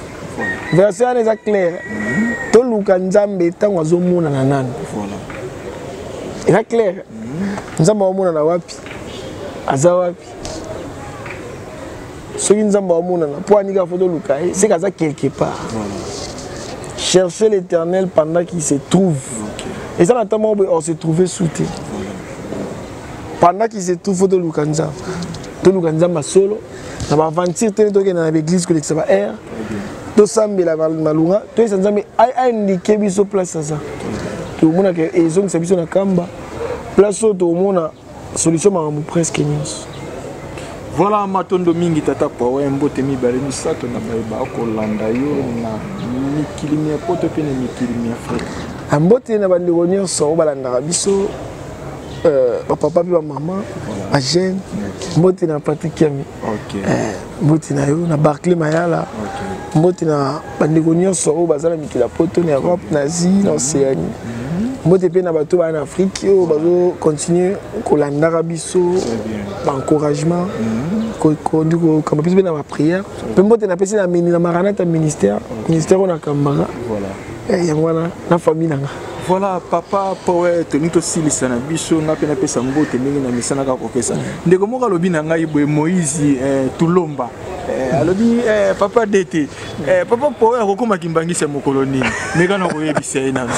Verset wana eza clair. Mhm. Toluka Nzambe ntango azomonana nanu. Eza clair. Mhm. Nzambe aomonana wapi? Aza wapi? soki nzambe amonana mpo anika fo toluka ye seke aza quelque part chercher l'éternel pendant qu'il se trouve eza na ntango moko boye or se trouve sous te pendant qu'il se trouve fo toluka nzambe toluka nzambe ya solo na baaventure te tokenda na baeglise kolekisa ba aire tosambela malonga toyesa nzambe aindike biso place aza tomonaka ezongisa biso na kamba place oyo tomona solution makambo presque nyonso voilà matondo mingi tata pawe mbote mibale misato na baye bakolanda yo na mikili mia poto mpe na mikili mia afrika ah, mbote na bandeko nyonso oyo balandaka biso euh, bapapa mpe bamama bajeune mbote na patrick yami okay. euh, mbote na yo na barclay mayala mbote na bandeko nyonso oyo baza na mikili ya poto na europe na asie na océanie mhm. mbote mpe na bato baa na afrike oyo bazocontinue kolandaka biso baencouragement mhm. kondi kokamba biso mpe na baprière mpe mbote napesi na maranata ministère ministère oyo nakambaka eh, yango wana na famille na nga voilà papa poète olingi tosilisa na biso nga mpe napesa mbote ndenge na misana kaka kopesa ndeko moko alobi na ngai boye moïse eh, tulomba eh, alobi eh, papa dete eh, papa poe akokoma kimbangisi ya mokolo nini meka na koyebisa ye nano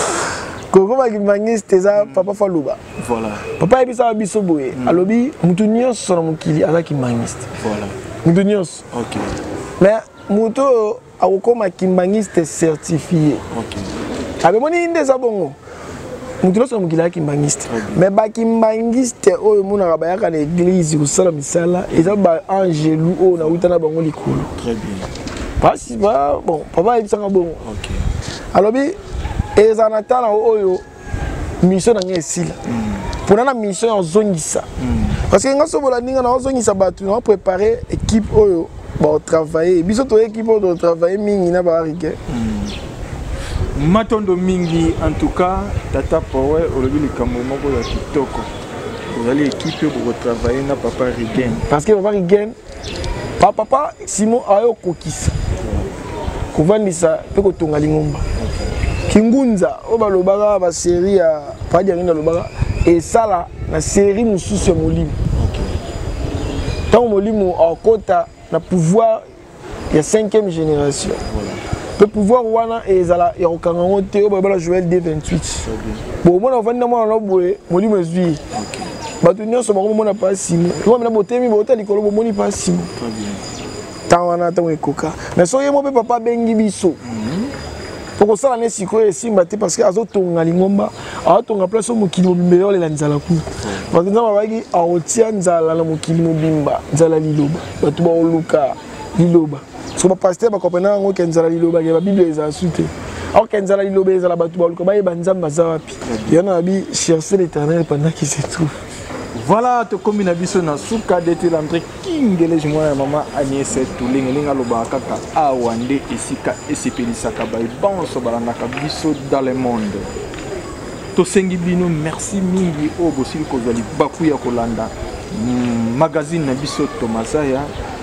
kokoma kimbangiste eza mm. papa faluba voilà. papa ayebisaka biso boye mm. alobi motu nyonso na mokili aza kimbangiste voilà. motu nyonso okay. mais moto oyo akokoma kimbanguiste certifie okay. abemoni nde eza bongo moto nyonso na mokili ya kimbanguiste me bakimbanguiste oyo emonaka bayaka na eglize kosala misala eza baangelu oyo nauta na bango likolo pasi bon papa ayebisaka bongo alobi eza na ntango oyo mission na ngai esila mpona na mission ya ozongisa parce que ngai so bolandi ngai naozongisa bato na prépare équipe oyo baotravaille biso toye équipe oyo totravaille mingi na baarike hmm. matondo mingi en tout cas tata powe olobi likambo moko ya kitoko ozali équipe oyo bokotravaille na papa rigen parce que papa rigen pa papa simon ayo kokisa kovandisa mpe kotonga lingomba kingunza oyo balobaka baserie ya padi yango nalobaka esala na serie mosusu ya molimo ntango molimo akota na pouvoir ya 5e génération mpe pouvoir wana ezala ya kokanga yango te oyo balobala joel d 28 bomona ofandi na mwana na boye molimo ezwi ye bato nyonso bakomona mpasi lokola mina botemi bota likolo bomoni mpasi ntango wana ntango ekoka mais soki ye mo mpe papa abengi biso mhm. tokosala ne sikoyo esimba te parce que azotonga lingomba azotonga place oyo mokili mobimba eyolela nzala kuna parce nzambe abaki akotia nzala na mokili mobimba nzala liloba bato baoluka liloba soki bapaster bakomprenaka yango ke nzala liloba ke babiblia ezala su te orke nzala liloba ezala bato baluka bayeba nzambe aza wapi yana babi cherche l'éternel pendant qui se trouve voilà tokomi na biso na suka dete landri kingelege mwana ya mama aniese tolengelenga alobaka kaka awa nde esika esepelisaka baye banso balandaka biso dans le monde tosengi bino merci mingi oyo bosili kozwa libaku ya kolanda hmm, magazine na biso tomazaya